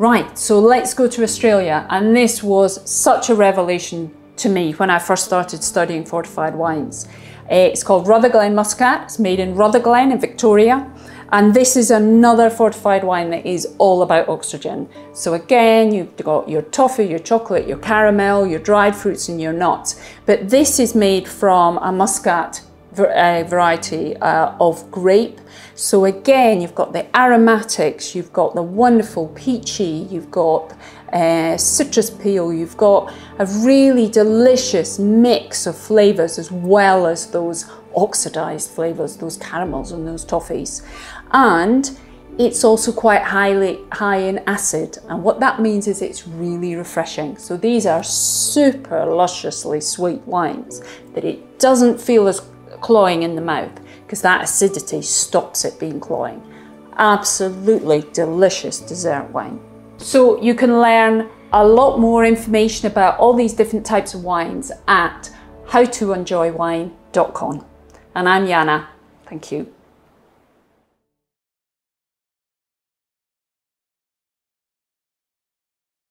Right, so let's go to Australia. And this was such a revelation to me when I first started studying fortified wines. It's called Rutherglen Muscat. It's made in Rutherglen in Victoria. And this is another fortified wine that is all about oxygen. So again, you've got your toffee, your chocolate, your caramel, your dried fruits and your nuts. But this is made from a muscat variety uh, of grape. So again, you've got the aromatics, you've got the wonderful peachy, you've got uh, citrus peel, you've got a really delicious mix of flavours as well as those oxidized flavours, those caramels and those toffees. And it's also quite highly high in acid and what that means is it's really refreshing so these are super lusciously sweet wines that it doesn't feel as cloying in the mouth because that acidity stops it being cloying. Absolutely delicious dessert wine. So you can learn a lot more information about all these different types of wines at howtoenjoywine.com. And I'm Yana. Thank you.